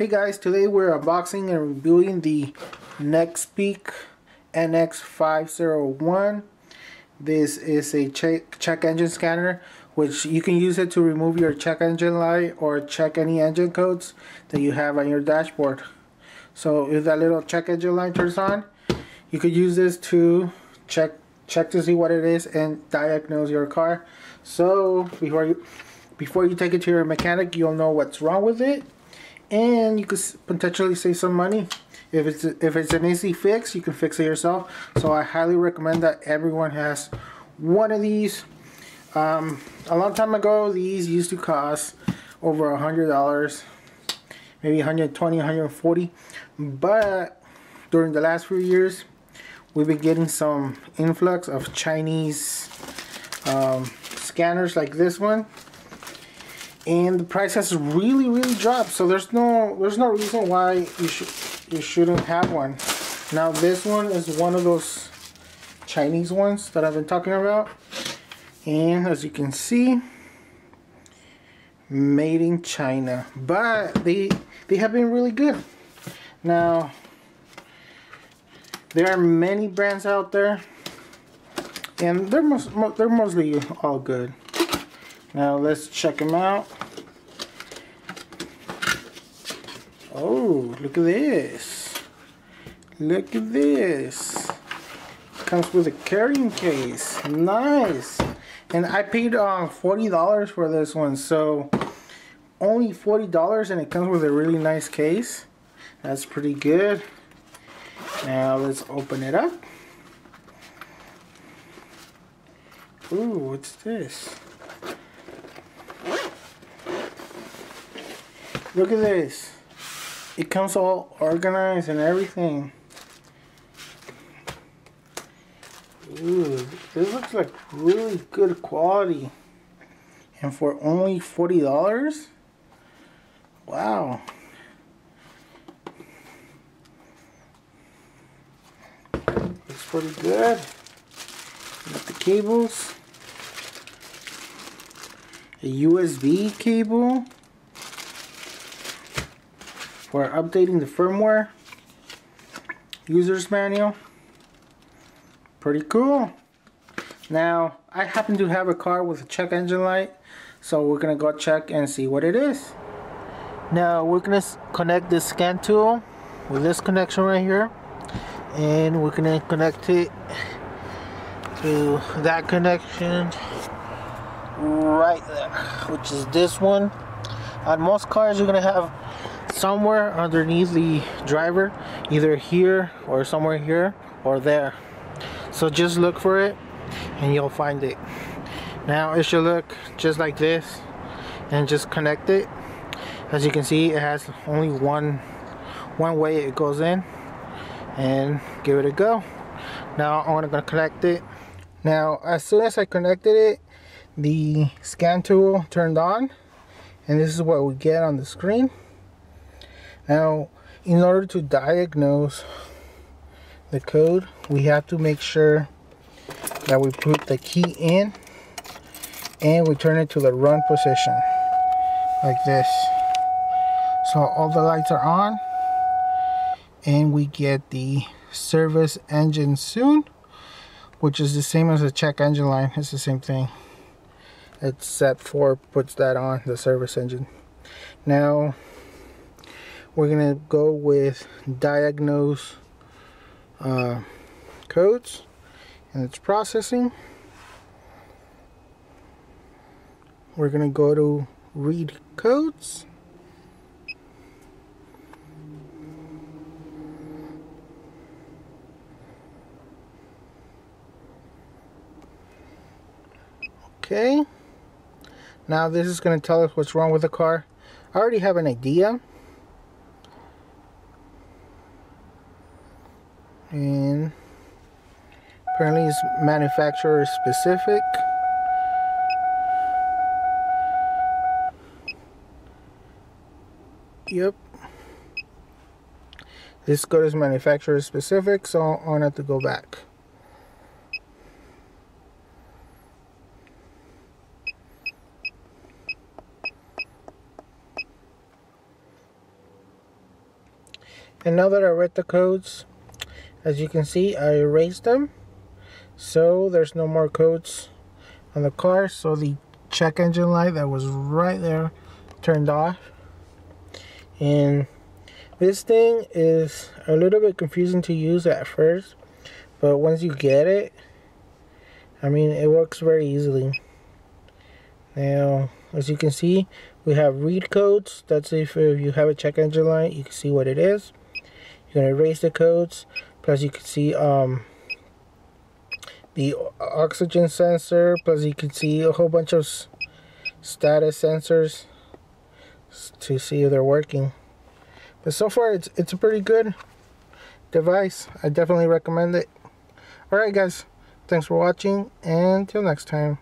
Hey guys, today we're unboxing and reviewing the Nexpeak NX501. This is a check, check engine scanner which you can use it to remove your check engine light or check any engine codes that you have on your dashboard. So if that little check engine light turns on, you could use this to check check to see what it is and diagnose your car. So before you before you take it to your mechanic, you'll know what's wrong with it and you could potentially save some money. If it's if it's an easy fix you can fix it yourself. So I highly recommend that everyone has one of these. Um, a long time ago these used to cost over a hundred dollars maybe 120 140 but during the last few years we've been getting some influx of Chinese um, scanners like this one and the price has really really dropped. So there's no there's no reason why you should you shouldn't have one. Now this one is one of those Chinese ones that I've been talking about. And as you can see made in China. But they they have been really good. Now there are many brands out there and they're most they're mostly all good now let's check them out. Oh, look at this. Look at this. Comes with a carrying case. Nice. And I paid um, $40 for this one. So only $40 and it comes with a really nice case. That's pretty good. Now let's open it up. Ooh, what's this? Look at this. It comes all organized and everything. Ooh, this looks like really good quality. And for only $40? Wow. Looks pretty good. Got the cables. A USB cable for updating the firmware user's manual. Pretty cool. Now I happen to have a car with a check engine light so we're gonna go check and see what it is. Now we're gonna connect this scan tool with this connection right here and we're gonna connect it to that connection right there which is this one. On most cars you're gonna have somewhere underneath the driver either here or somewhere here or there. So just look for it and you'll find it. Now it should look just like this and just connect it. As you can see it has only one one way it goes in and give it a go. Now I'm gonna connect it. Now as soon as I connected it the scan tool turned on and this is what we get on the screen now, in order to diagnose the code, we have to make sure that we put the key in and we turn it to the run position like this. So all the lights are on and we get the service engine soon which is the same as the check engine line it's the same thing set 4 puts that on the service engine now we're gonna go with diagnose uh, codes and it's processing. We're gonna go to read codes. Okay. Now this is going to tell us what's wrong with the car. I already have an idea and apparently it's manufacturer specific. Yep. This code is manufacturer specific so gonna have to go back. And now that I read the codes, as you can see, I erased them. So there's no more codes on the car. So the check engine light that was right there turned off. And this thing is a little bit confusing to use at first. But once you get it, I mean, it works very easily. Now, as you can see, we have read codes. That's if, you have a check engine light, you can see what it is. You're going to erase the codes. Plus you can see um, the oxygen sensor. Plus you can see a whole bunch of status sensors to see if they're working. But so far it's, it's a pretty good device. I definitely recommend it. Alright guys, thanks for watching and until next time.